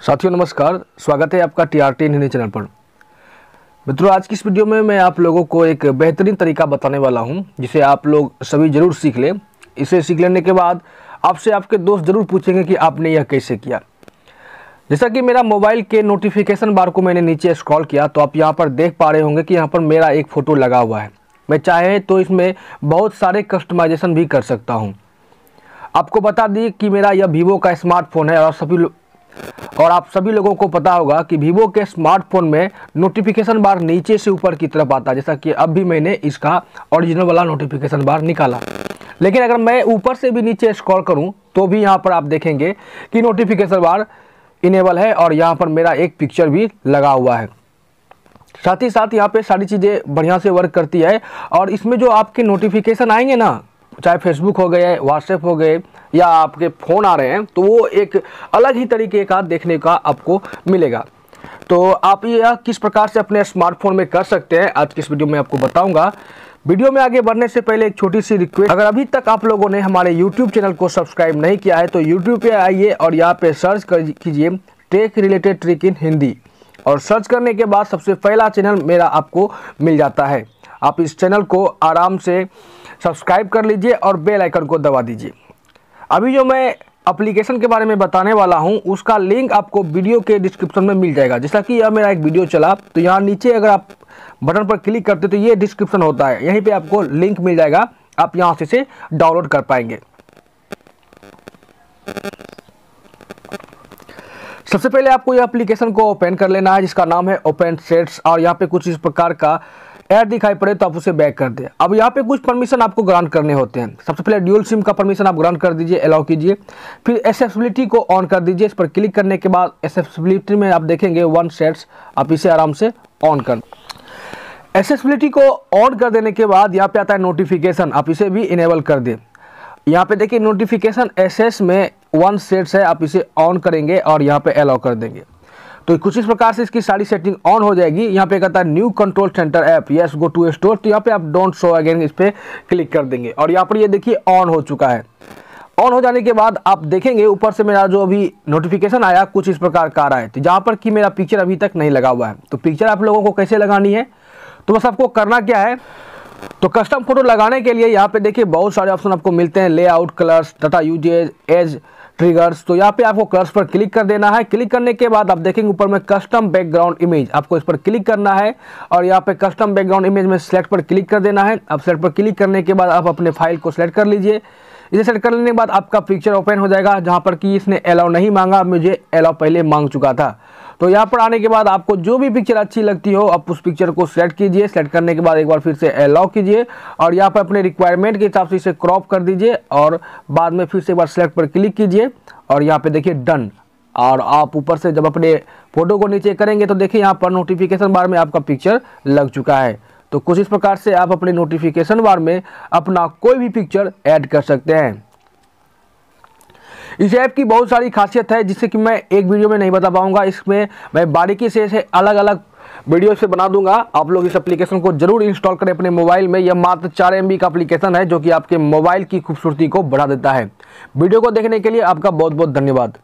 साथियों, नमस्कार। स्वागत है आपका T R T Hindi channel पर। मित्रों, आज की इस वीडियो में मैं आप लोगों को एक बेहतरीन तरीका बताने वाला हूँ, जिसे आप लोग सभी ज़रूर सीख लें। इसे सीख लेने के बाद आपसे आपके दोस्त ज़रूर पूछेंगे कि आपने यह कैसे किया। जैसा कि मेरा मोबाइल के नोटिफिकेशन बार को मैंने नीचे स्क्रॉल किया तो आप यहाँ पर देख पा रहे होंगे कि यहाँ पर मेरा एक फ़ोटो लगा हुआ है। मैं चाहे तो इसमें बहुत सारे कस्टमाइजेशन भी कर सकता हूँ। आपको बता दी कि मेरा यह वीवो का स्मार्टफ़ोन है और सभी और आप सभी लोगों को पता होगा कि वीवो के स्मार्टफ़ोन में नोटिफिकेशन बार नीचे से ऊपर की तरफ़ आता है, जैसा कि अब भी मैंने इसका ओरिजिनल वाला नोटिफिकेशन बार निकाला। लेकिन अगर मैं ऊपर से भी नीचे स्क्रॉल करूँ तो भी यहाँ पर आप देखेंगे कि नोटिफिकेशन बार इनेबल है और यहाँ पर मेरा एक पिक्चर भी लगा हुआ है। साथ ही साथ यहाँ पे सारी चीज़ें बढ़िया से वर्क करती है और इसमें जो आपके नोटिफिकेशन आएँगे ना, चाहे फेसबुक हो गए व्हाट्सएप हो गए या आपके फ़ोन आ रहे हैं तो वो एक अलग ही तरीके का देखने का आपको मिलेगा। तो आप यह किस प्रकार से अपने स्मार्टफ़ोन में कर सकते हैं, आज की इस वीडियो में आपको बताऊँगा। वीडियो में आगे बढ़ने से पहले एक छोटी सी रिक्वेस्ट अगर अभी तक आप लोगों ने हमारे यूट्यूब चैनल को सब्सक्राइब नहीं किया है तो यूट्यूब पे आइए और यहाँ पे सर्च कीजिए tech related trick in Hindi और सर्च करने के बाद सबसे पहला चैनल मेरा आपको मिल जाता है। आप इस चैनल को आराम से सब्सक्राइब कर लीजिए और बेल आइकन को दबा दीजिए। अभी जो मैं अप्लीकेशन के बारे में बताने वाला हूँ, उसका लिंक आपको वीडियो के डिस्क्रिप्शन में मिल जाएगा। जैसा कि यह मेरा एक वीडियो चला तो यहाँ नीचे अगर आप बटन पर क्लिक करते तो ये डिस्क्रिप्शन होता है। यहीं पे आपको लिंक मिल जाएगा। आप यहाँ से इसे डाउनलोड कर पाएँगे। सबसे पहले आपको यह एप्लीकेशन को ओपन कर लेना है, जिसका नाम है ओपन सेट्स और यहाँ पे कुछ इस प्रकार का ऐड दिखाई पड़े तो आप उसे बैक कर दें। अब यहाँ पे कुछ परमिशन आपको ग्रांट करने होते हैं। सबसे पहले ड्यूल सिम का परमिशन आप ग्रांट कर दीजिए अलाउ कीजिए। फिर एसेसिबिलिटी को ऑन कर दीजिए। इस पर क्लिक करने के बाद एसेसिबिलिटी में आप देखेंगे वन सेट्स आप इसे आराम से ऑन कर एसेसिबिलिटी को ऑन कर देने के बाद यहाँ पे आता है नोटिफिकेशन आप इसे भी इनेबल कर दें। यहाँ पे देखिए नोटिफिकेशन एस में वन सेट्स है, आप इसे ऑन करेंगे और यहाँ पे अलाउ कर देंगे। तो कुछ इस प्रकार से इसकी सारी सेटिंग ऑन हो जाएगी। यहाँ पे कहता है new control centre app yes go to store तो यहाँ पे आप डोंट शो अगेन इस पर क्लिक कर देंगे। और यहाँ पर ये देखिए ऑन हो चुका है। ऑन हो जाने के बाद आप देखेंगे, ऊपर से मेरा जो अभी नोटिफिकेशन आया, कुछ इस प्रकार का आ रहा है। तो जहाँ पर कि मेरा पिक्चर अभी तक नहीं लगा हुआ है। तो पिक्चर आप लोगों को कैसे लगानी है? तो बस आपको करना क्या है? तो कस्टम फ़ोटो लगाने के लिए यहाँ पे देखिए बहुत सारे ऑप्शन आपको मिलते हैं layout colours data usage edge triggers तो यहाँ पे आपको कलर्स पर क्लिक कर देना है। क्लिक करने के बाद आप देखेंगे ऊपर में कस्टम बैकग्राउंड इमेज आपको इस पर क्लिक करना है और यहाँ पे कस्टम बैकग्राउंड इमेज में सेलेक्ट पर क्लिक कर देना है। अब सेलेक्ट पर क्लिक करने के बाद आप अपने फ़ाइल को सिलेक्ट कर लीजिए। इसे सेलेक्ट कर लेने के बाद आपका पिक्चर ओपन हो जाएगा, जहाँ पर कि इसने अलाउ नहीं मांगा। मुझे अलाउ पहले मांग चुका था। तो यहाँ पर आने के बाद आपको जो भी पिक्चर अच्छी लगती हो, आप उस पिक्चर को सेलेक्ट कीजिए। सेलेक्ट करने के बाद एक बार फिर से अलाउ कीजिए और यहाँ पर अपने रिक्वायरमेंट के हिसाब से इसे क्रॉप कर दीजिए और बाद में फिर से एक बार सेलेक्ट पर क्लिक कीजिए और यहाँ पर देखिए डन और आप ऊपर से जब अपने फ़ोटो को नीचे करेंगे तो देखिए यहाँ पर नोटिफिकेशन बार में आपका पिक्चर लग चुका है। तो कुछ इस प्रकार से आप अपने नोटिफिकेशन बार में अपना कोई भी पिक्चर ऐड कर सकते हैं। इस ऐप की बहुत सारी खासियत है, जिससे कि मैं एक वीडियो में नहीं बता पाऊँगा। इसमें मैं बारीकी से इसे अलग अलग वीडियो से बना दूँगा। आप लोग इस एप्लीकेशन को ज़रूर इंस्टॉल करें अपने मोबाइल में। यह मात्र चार एमबी का एप्लीकेशन है, जो कि आपके मोबाइल की खूबसूरती को बढ़ा देता है। वीडियो को देखने के लिए आपका बहुत बहुत धन्यवाद।